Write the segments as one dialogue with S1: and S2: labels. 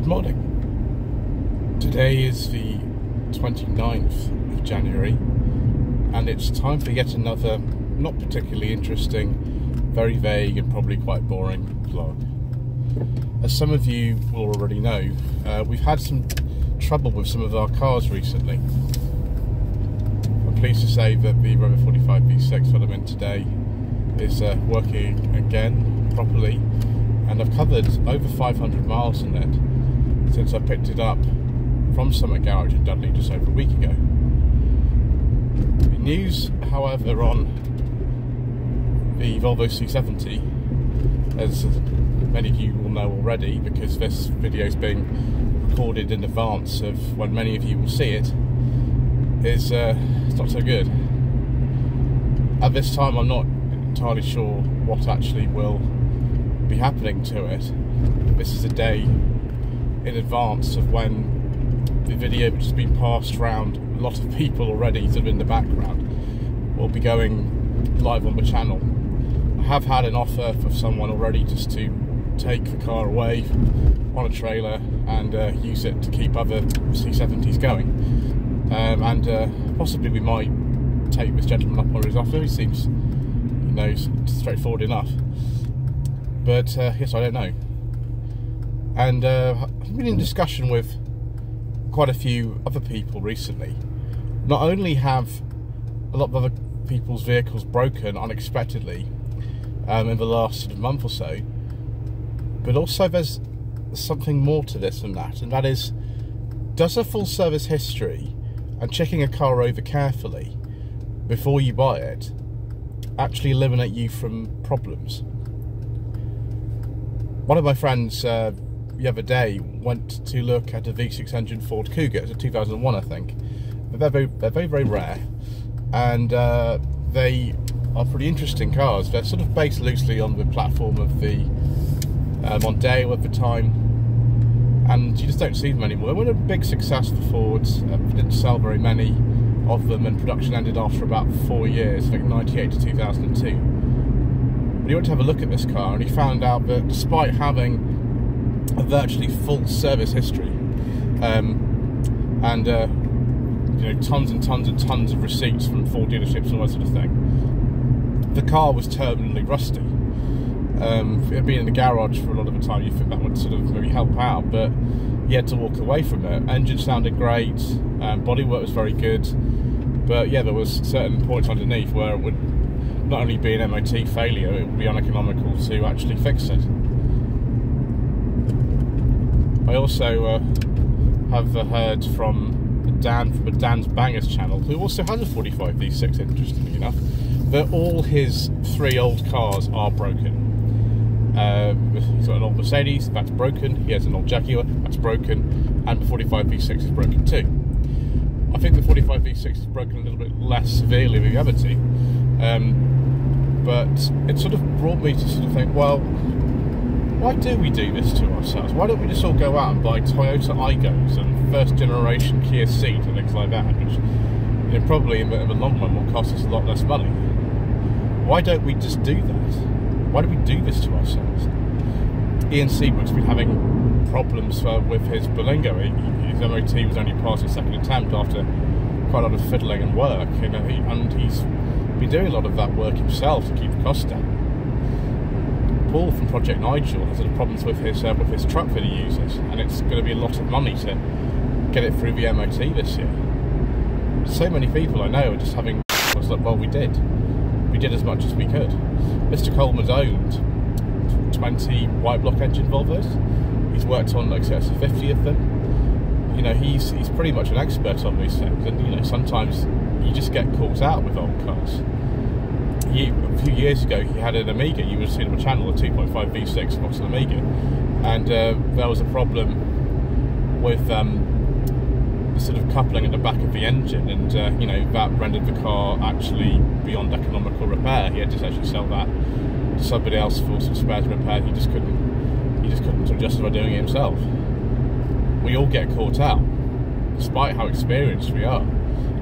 S1: Good morning. Today is the 29th of January, and it's time for yet another not particularly interesting, very vague, and probably quite boring vlog. As some of you will already know, uh, we've had some trouble with some of our cars recently. I'm pleased to say that the Rover 45 V6 that I'm in today is uh, working again properly, and I've covered over 500 miles in it since I picked it up from Summit Garage in Dudley just over a week ago. The news, however, on the Volvo C70, as many of you will know already because this video is being recorded in advance of when many of you will see it, is uh, it's not so good. At this time, I'm not entirely sure what actually will be happening to it. This is a day in advance of when the video which has been passed around a lot of people already sort of in the background will be going live on the channel. I have had an offer for someone already just to take the car away on a trailer and uh, use it to keep other C70s going. Um, and uh, possibly we might take this gentleman up on his offer. He seems, you know, straightforward enough. But uh, yes, I don't know. And uh, I've been in discussion with quite a few other people recently. Not only have a lot of other people's vehicles broken unexpectedly um, in the last sort of month or so, but also there's something more to this than that, and that is, does a full service history and checking a car over carefully before you buy it actually eliminate you from problems? One of my friends uh, the other day went to look at a V6 engine Ford Cougar. It's a 2001, I think. They're very, they're very, very rare, and uh, they are pretty interesting cars. They're sort of based loosely on the platform of the uh, Mondeo at the time, and you just don't see them anymore. They were a big success for Ford. Uh, didn't sell very many of them, and production ended after about four years, I think 98 to 2002. But he went to have a look at this car, and he found out that despite having a virtually full service history, um, and uh, you know tons and tons and tons of receipts from Ford dealerships and all that sort of thing. The car was terminally rusty. Um, it had been in the garage for a lot of the time. You think that would sort of maybe help out, but he had to walk away from it. Engine sounded great, um, bodywork was very good, but yeah, there was certain points underneath where it would not only be an MOT failure, it would be uneconomical to actually fix it. I also uh, have heard from Dan from Dan's Bangers channel, who also has a 45 V6, interestingly enough, that all his three old cars are broken. Uh, he's got an old Mercedes, that's broken. He has an old Jaguar, that's broken. And the 45 V6 is broken too. I think the 45 V6 is broken a little bit less severely than the other two. Um, but it sort of brought me to sort of think, well, why do we do this to ourselves? Why don't we just all go out and buy Toyota Aygos and first generation Kia Ceed and things like that, which you know, probably in the, in the long run will cost us a lot less money? Why don't we just do that? Why do we do this to ourselves? Ian Seabrook's been having problems uh, with his Berlingo. His MOT was only passed his second attempt after quite a lot of fiddling and work, you know, he, and he's been doing a lot of that work himself to keep the cost down. Paul from Project Nigel has had problems with his uh, with his truck that he uses, and it's going to be a lot of money to get it through the MOT this year. So many people I know are just having was like, well, we did, we did as much as we could. Mr. Coleman's owned 20 white block engine Volvos. He's worked on like excess of 50 of them. You know, he's he's pretty much an expert on these things, and you know, sometimes you just get caught out with old cars a few years ago, he had an Omega. You would have seen on the channel, a 2.5 V6 Vauxhall Omega, and uh, there was a problem with um, the sort of coupling at the back of the engine, and uh, you know that rendered the car actually beyond economical repair. He had to actually sell that to somebody else for some spares repair. He just couldn't. He just couldn't justify doing it himself. We all get caught out, despite how experienced we are,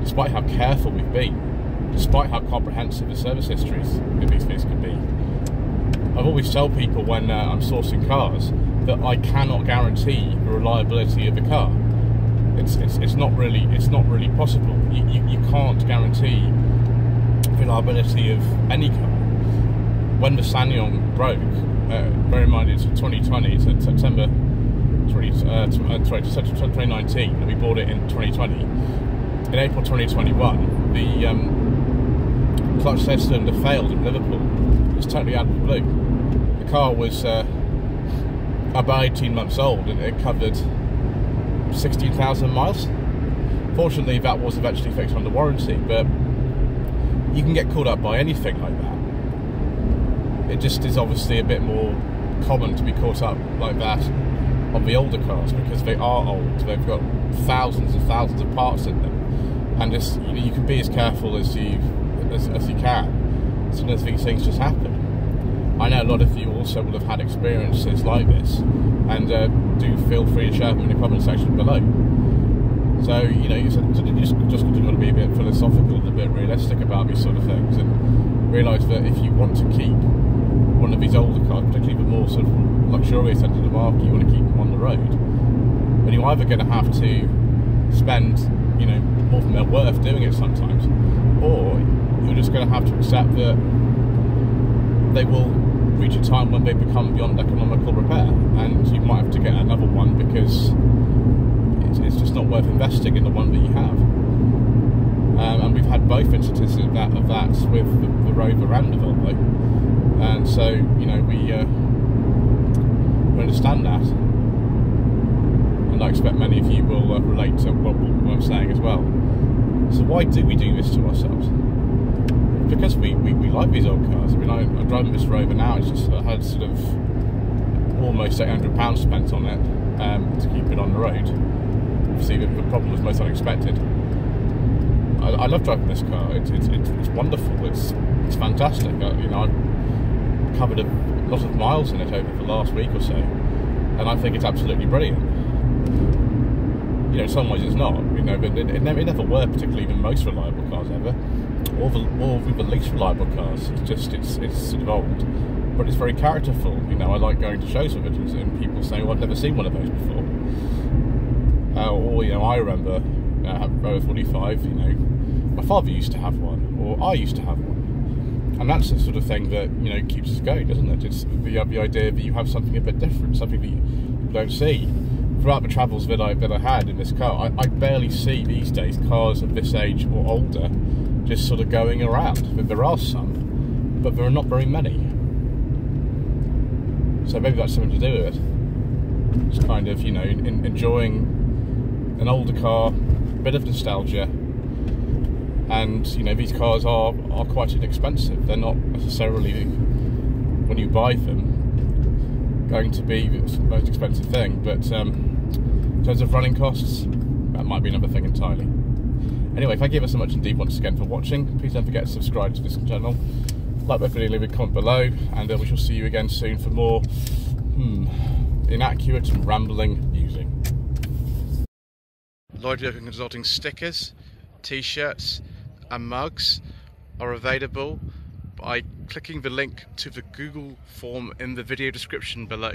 S1: despite how careful we've been despite how comprehensive the service histories of these things can be. I've always tell people when uh, I'm sourcing cars that I cannot guarantee the reliability of the car. It's, it's, it's not really it's not really possible. You, you, you can't guarantee reliability of any car. When the SsangYong broke, uh, bear in mind it's 2020, it's September 20, uh, uh, 2019, and we bought it in 2020. In April 2021, the um, clutch cylinder failed in Liverpool. It was totally out of the blue. The car was uh, about 18 months old and it covered 16,000 miles. Fortunately, that was eventually fixed under warranty, but you can get caught up by anything like that. It just is obviously a bit more common to be caught up like that on the older cars because they are old. They've got thousands and thousands of parts in them, and just you, know, you can be as careful as you as, as you can. Sometimes these things just happen. I know a lot of you also will have had experiences like this, and uh, do feel free to share them in the comment section below. So, you know, you just, just want to be a bit philosophical and a bit realistic about these sort of things, and realise that if you want to keep one of these older cars, particularly the more sort of luxurious end of the market, you want to keep them on the road, then you're either going to have to spend, you know, more than they're worth doing it sometimes, or going to have to accept that they will reach a time when they become beyond economical repair, and you might have to get another one because it's, it's just not worth investing in the one that you have. Um, and we've had both instances of that, of that with the, the Rover and the Volvo, and so you know we, uh, we understand that, and I expect many of you will uh, relate to what, what I'm saying as well. So why do we do this to ourselves? Because we, we, we, like these old cars. I mean, I, am driving this Rover now. It's just I had sort of almost 800 pounds spent on it um, to keep it on the road. Obviously, the, the problem was most unexpected. I, I love driving this car. It's it's, it's, it's wonderful. It's it's fantastic. I, you know, I've covered a lot of miles in it over the last week or so, and I think it's absolutely brilliant. You know, in some ways it's not. You know, but it, it, never, it never were particularly the most reliable cars ever all the all the least reliable cars. It's just it's it's sort of old, but it's very characterful. You know, I like going to shows with it, and people say, "Well, I've never seen one of those before." Uh, or you know, I remember uh, Rover 45. You know, my father used to have one, or I used to have one, and that's the sort of thing that you know keeps us going, doesn't it? It's the the idea that you have something a bit different, something that you don't see throughout the travels that I that I had in this car, I, I, barely see these days cars of this age or older just sort of going around. but There are some, but there are not very many. So maybe that's something to do with it. Just kind of, you know, in, enjoying an older car, a bit of nostalgia, and you know these cars are are quite inexpensive. They're not necessarily when you buy them going to be the most expensive thing, but um, in terms of running costs, that might be another thing entirely. Anyway, thank you ever so much indeed once again for watching. Please don't forget to subscribe to this channel. Like my video, leave a comment below, and uh, we shall see you again soon for more hmm, inaccurate and rambling musing. Lloyd Young Consulting stickers, t-shirts and mugs are available by clicking the link to the Google form in the video description below.